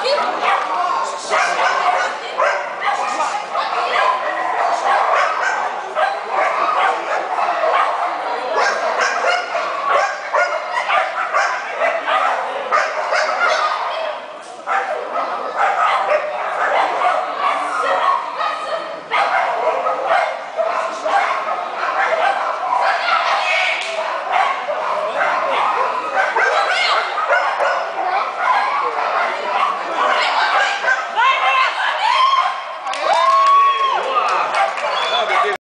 아,